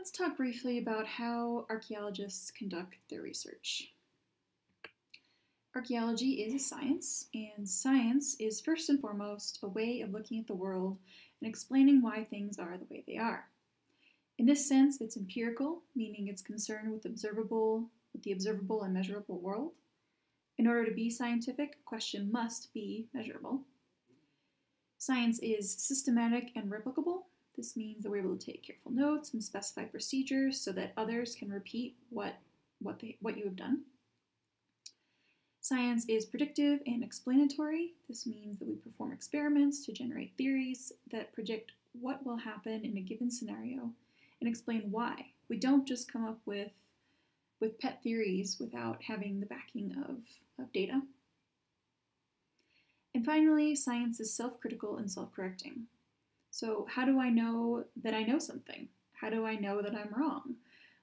Let's talk briefly about how archaeologists conduct their research. Archaeology is a science, and science is first and foremost a way of looking at the world and explaining why things are the way they are. In this sense, it's empirical, meaning it's concerned with observable, with the observable and measurable world. In order to be scientific, a question must be measurable. Science is systematic and replicable. This means that we're able to take careful notes and specify procedures so that others can repeat what, what, they, what you have done. Science is predictive and explanatory. This means that we perform experiments to generate theories that predict what will happen in a given scenario and explain why. We don't just come up with, with pet theories without having the backing of, of data. And finally, science is self critical and self correcting. So, how do I know that I know something? How do I know that I'm wrong?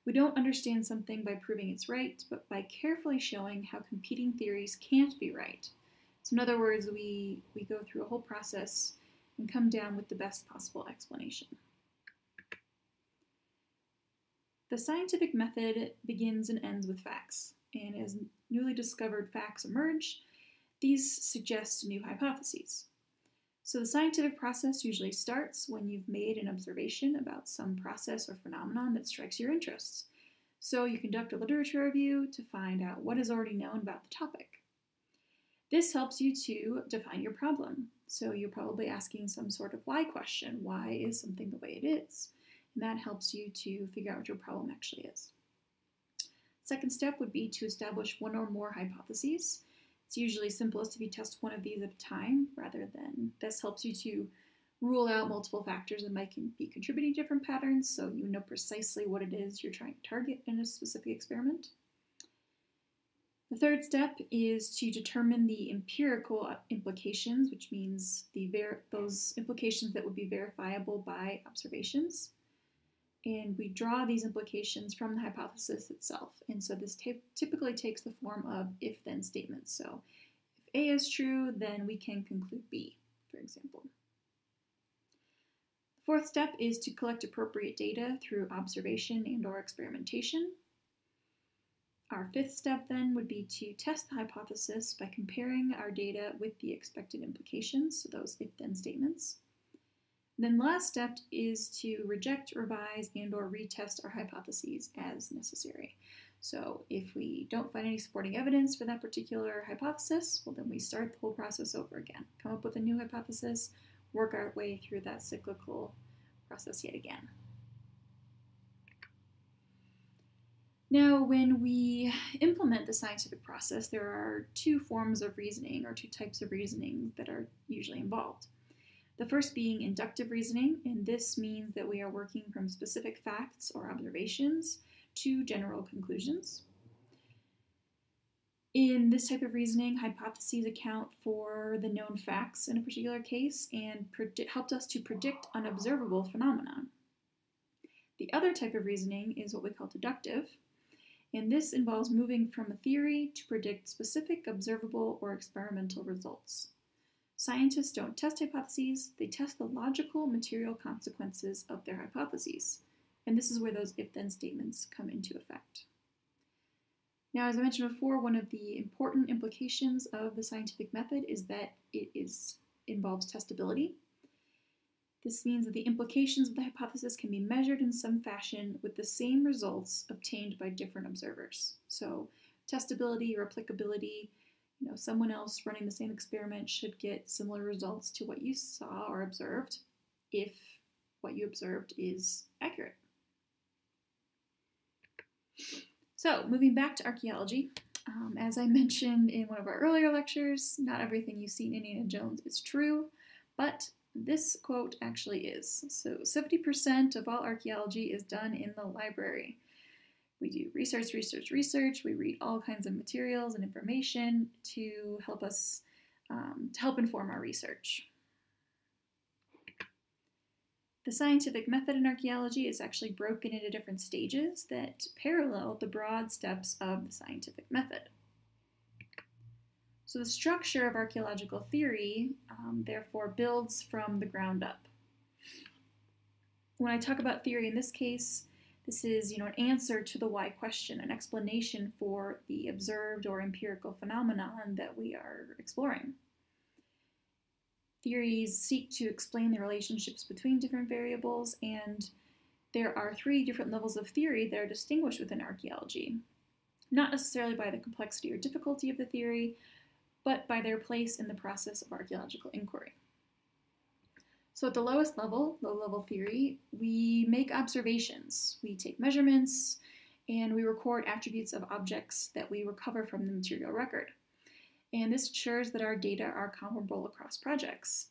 We don't understand something by proving it's right, but by carefully showing how competing theories can't be right. So, in other words, we, we go through a whole process and come down with the best possible explanation. The scientific method begins and ends with facts, and as newly discovered facts emerge, these suggest new hypotheses. So the scientific process usually starts when you've made an observation about some process or phenomenon that strikes your interests. So you conduct a literature review to find out what is already known about the topic. This helps you to define your problem. So you're probably asking some sort of why question. Why is something the way it is? And that helps you to figure out what your problem actually is. Second step would be to establish one or more hypotheses. It's usually simplest if you test one of these at a time rather than this helps you to rule out multiple factors that might be contributing to different patterns so you know precisely what it is you're trying to target in a specific experiment. The third step is to determine the empirical uh, implications, which means the those implications that would be verifiable by observations and we draw these implications from the hypothesis itself. And so this typically takes the form of if then statements. So if A is true, then we can conclude B, for example. The fourth step is to collect appropriate data through observation and or experimentation. Our fifth step then would be to test the hypothesis by comparing our data with the expected implications, so those if then statements. Then last step is to reject, revise, and or retest our hypotheses as necessary. So if we don't find any supporting evidence for that particular hypothesis, well then we start the whole process over again. Come up with a new hypothesis, work our way through that cyclical process yet again. Now, when we implement the scientific process, there are two forms of reasoning or two types of reasoning that are usually involved. The first being inductive reasoning, and this means that we are working from specific facts or observations to general conclusions. In this type of reasoning, hypotheses account for the known facts in a particular case and helped us to predict unobservable phenomena. The other type of reasoning is what we call deductive, and this involves moving from a theory to predict specific observable or experimental results. Scientists don't test hypotheses, they test the logical material consequences of their hypotheses. And this is where those if then statements come into effect. Now, as I mentioned before, one of the important implications of the scientific method is that it is involves testability. This means that the implications of the hypothesis can be measured in some fashion with the same results obtained by different observers. So, testability or applicability you know, someone else running the same experiment should get similar results to what you saw or observed if what you observed is accurate. So, moving back to archaeology, um, as I mentioned in one of our earlier lectures, not everything you see in Indiana Jones is true, but this quote actually is. So, 70% of all archaeology is done in the library. We do research, research, research. We read all kinds of materials and information to help us, um, to help inform our research. The scientific method in archaeology is actually broken into different stages that parallel the broad steps of the scientific method. So the structure of archaeological theory, um, therefore, builds from the ground up. When I talk about theory in this case, This is, you know, an answer to the why question, an explanation for the observed or empirical phenomenon that we are exploring. Theories seek to explain the relationships between different variables, and there are three different levels of theory that are distinguished within archaeology, not necessarily by the complexity or difficulty of the theory, but by their place in the process of archaeological inquiry. So at the lowest level, low level theory, we make observations. We take measurements and we record attributes of objects that we recover from the material record. And this ensures that our data are comparable across projects.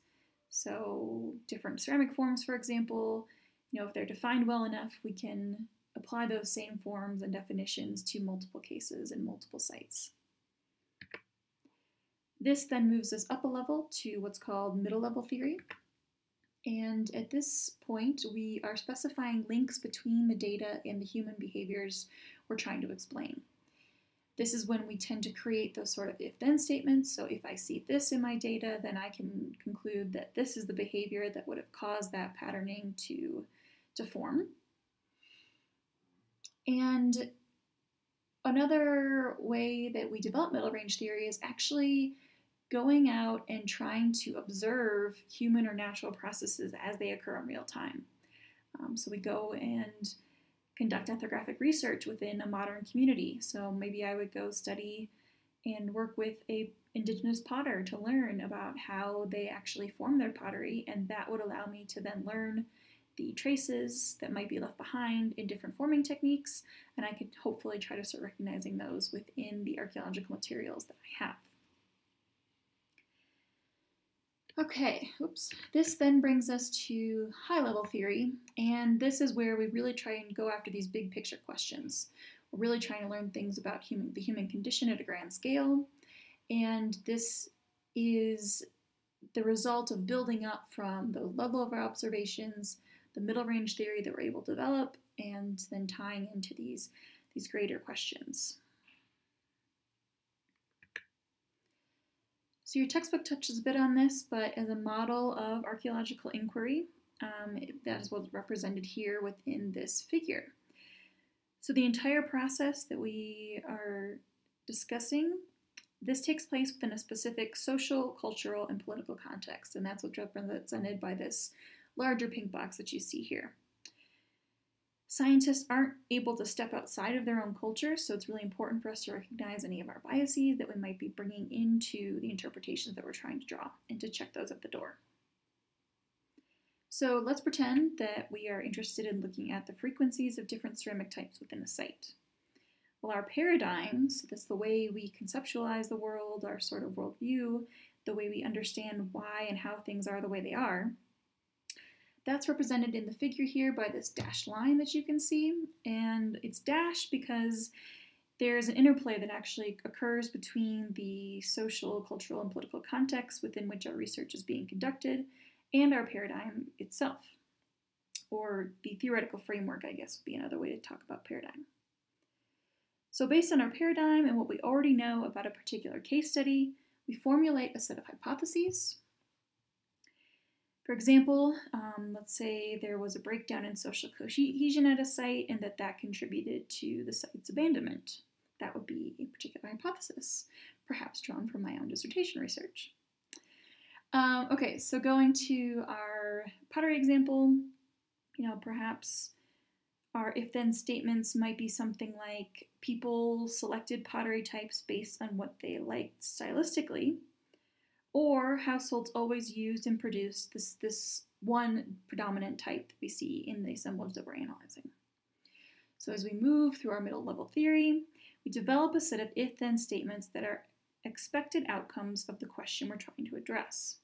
So different ceramic forms, for example, you know, if they're defined well enough, we can apply those same forms and definitions to multiple cases and multiple sites. This then moves us up a level to what's called middle level theory. And at this point, we are specifying links between the data and the human behaviors we're trying to explain. This is when we tend to create those sort of if-then statements. So if I see this in my data, then I can conclude that this is the behavior that would have caused that patterning to, to form. And another way that we develop middle range theory is actually going out and trying to observe human or natural processes as they occur in real time. Um, so we go and conduct ethnographic research within a modern community. So maybe I would go study and work with a indigenous potter to learn about how they actually form their pottery and that would allow me to then learn the traces that might be left behind in different forming techniques and I could hopefully try to start recognizing those within the archaeological materials that I have. Okay, oops. This then brings us to high level theory, and this is where we really try and go after these big picture questions. We're really trying to learn things about human, the human condition at a grand scale, and this is the result of building up from the level of our observations, the middle range theory that we're able to develop, and then tying into these, these greater questions. Your textbook touches a bit on this, but as a model of archaeological inquiry, um, that is what's represented here within this figure. So the entire process that we are discussing, this takes place within a specific social, cultural, and political context, and that's what's represented by this larger pink box that you see here scientists aren't able to step outside of their own culture, so it's really important for us to recognize any of our biases that we might be bringing into the interpretations that we're trying to draw and to check those at the door. So let's pretend that we are interested in looking at the frequencies of different ceramic types within a site. Well, our paradigms, that's the way we conceptualize the world, our sort of worldview, the way we understand why and how things are the way they are, that's represented in the figure here by this dashed line that you can see. And it's dashed because there's an interplay that actually occurs between the social, cultural, and political context within which our research is being conducted and our paradigm itself. Or the theoretical framework, I guess, would be another way to talk about paradigm. So, based on our paradigm and what we already know about a particular case study, we formulate a set of hypotheses for example, um, let's say there was a breakdown in social cohesion at a site and that that contributed to the site's abandonment. That would be a particular hypothesis, perhaps drawn from my own dissertation research. Um, okay, so going to our pottery example, you know, perhaps our if-then statements might be something like people selected pottery types based on what they liked stylistically, or households always used and produced this, this one predominant type that we see in the assemblage that we're analyzing. So as we move through our middle level theory, we develop a set of if-then statements that are expected outcomes of the question we're trying to address.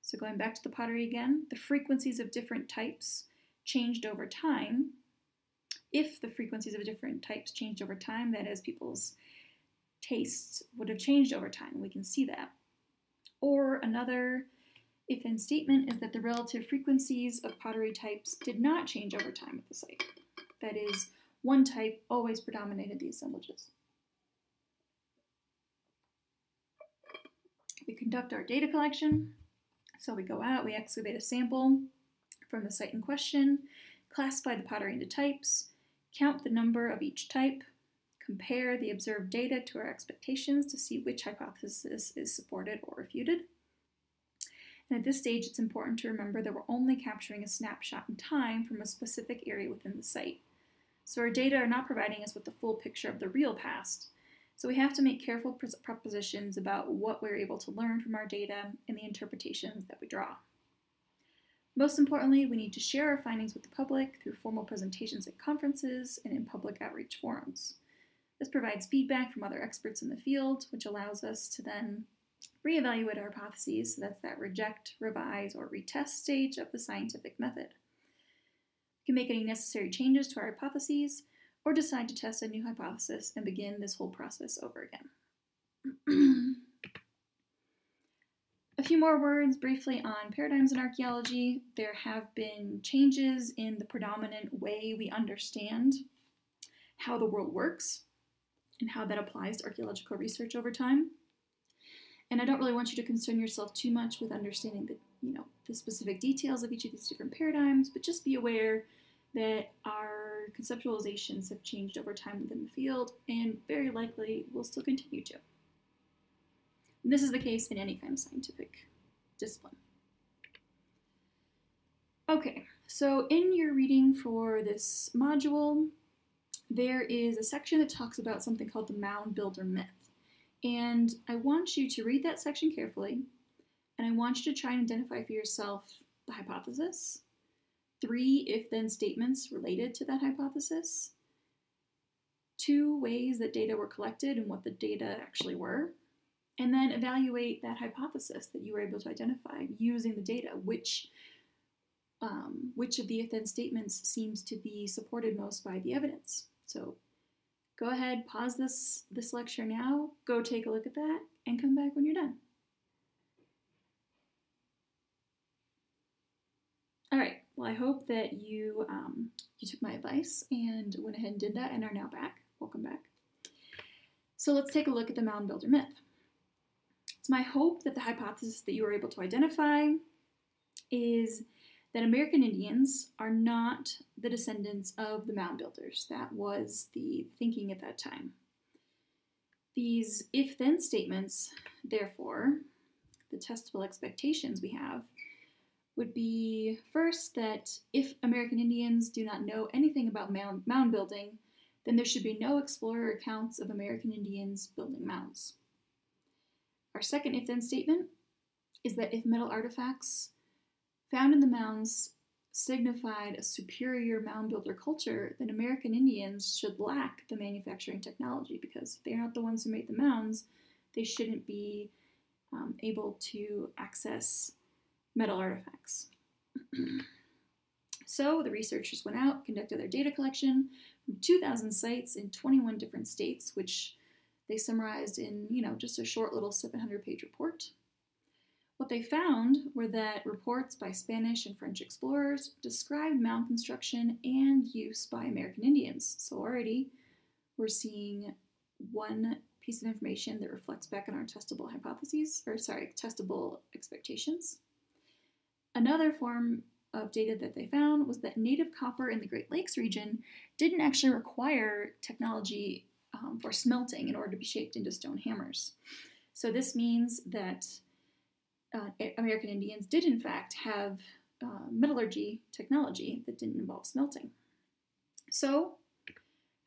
So going back to the pottery again, the frequencies of different types changed over time. If the frequencies of different types changed over time, that is, people's tastes would have changed over time. We can see that. Or another if-then statement is that the relative frequencies of pottery types did not change over time at the site. That is, one type always predominated the assemblages. We conduct our data collection. So we go out, we excavate a sample from the site in question, classify the pottery into types, count the number of each type, compare the observed data to our expectations to see which hypothesis is supported or refuted. And at this stage, it's important to remember that we're only capturing a snapshot in time from a specific area within the site. So our data are not providing us with the full picture of the real past. So we have to make careful propositions about what we're able to learn from our data and the interpretations that we draw. Most importantly, we need to share our findings with the public through formal presentations at conferences and in public outreach forums. This provides feedback from other experts in the field, which allows us to then reevaluate our hypotheses, so that's that reject, revise, or retest stage of the scientific method. We can make any necessary changes to our hypotheses, or decide to test a new hypothesis and begin this whole process over again. a few more words briefly on paradigms in archaeology. There have been changes in the predominant way we understand how the world works and how that applies to archaeological research over time. And I don't really want you to concern yourself too much with understanding the, you know, the specific details of each of these different paradigms, but just be aware that our conceptualizations have changed over time within the field and very likely will still continue to. And this is the case in any kind of scientific discipline. Okay, so in your reading for this module, there is a section that talks about something called the mound builder myth. And I want you to read that section carefully, and I want you to try and identify for yourself the hypothesis, three if then statements related to that hypothesis, two ways that data were collected and what the data actually were, and then evaluate that hypothesis that you were able to identify using the data, which um, which of the if then statements seems to be supported most by the evidence. So go ahead, pause this, this lecture now, go take a look at that, and come back when you're done. All right, well, I hope that you, um, you took my advice and went ahead and did that and are now back. Welcome back. So let's take a look at the mound builder myth. It's my hope that the hypothesis that you were able to identify is that American Indians are not the descendants of the mound builders. That was the thinking at that time. These if then statements, therefore, the testable expectations we have, would be first that if American Indians do not know anything about mound, mound building, then there should be no explorer accounts of American Indians building mounds. Our second if then statement is that if metal artifacts found in the mounds signified a superior mound builder culture, then American Indians should lack the manufacturing technology because they're not the ones who made the mounds. They shouldn't be um, able to access metal artifacts. so the researchers went out, conducted their data collection from 2,000 sites in 21 different states, which they summarized in, you know, just a short little 700-page report. What they found were that reports by Spanish and French explorers described mound construction and use by American Indians. So already we're seeing one piece of information that reflects back on our testable hypotheses, or sorry, testable expectations. Another form of data that they found was that native copper in the Great Lakes region didn't actually require technology um, for smelting in order to be shaped into stone hammers. So this means that uh, American Indians did in fact have uh, metallurgy technology that didn't involve smelting. So,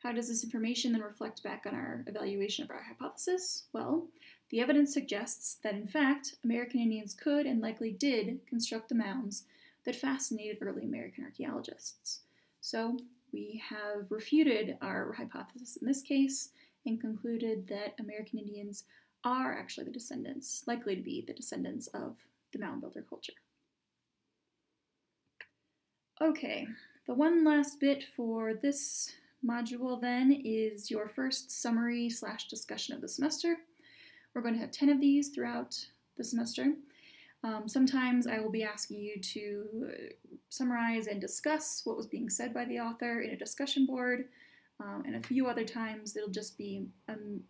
how does this information then reflect back on our evaluation of our hypothesis? Well, the evidence suggests that in fact, American Indians could and likely did construct the mounds that fascinated early American archaeologists. So, we have refuted our hypothesis in this case and concluded that American Indians are actually the descendants, likely to be the descendants of the mound builder culture. Okay, the one last bit for this module then is your first summary slash discussion of the semester. We're going to have 10 of these throughout the semester. Um, sometimes I will be asking you to summarize and discuss what was being said by the author in a discussion board, um, and a few other times it'll just be um,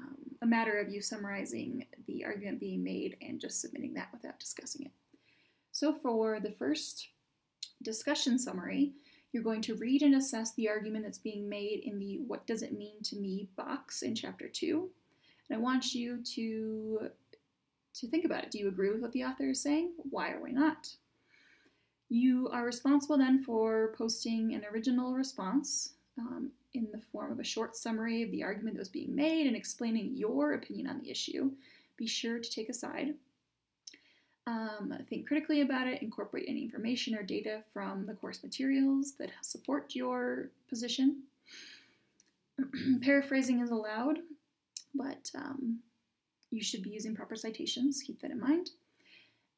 um, a matter of you summarizing the argument being made and just submitting that without discussing it. So for the first discussion summary, You're going to read and assess the argument that's being made in the What Does It Mean to Me box in Chapter 2. And I want you to, to think about it. Do you agree with what the author is saying? Why or why not? You are responsible then for posting an original response um, in the form of a short summary of the argument that was being made and explaining your opinion on the issue. Be sure to take a side. Um, think critically about it, incorporate any information or data from the course materials that support your position. Paraphrasing is allowed, but um, you should be using proper citations, keep that in mind.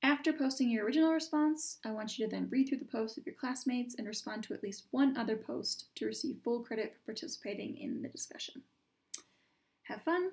After posting your original response, I want you to then read through the posts of your classmates and respond to at least one other post to receive full credit for participating in the discussion. Have fun,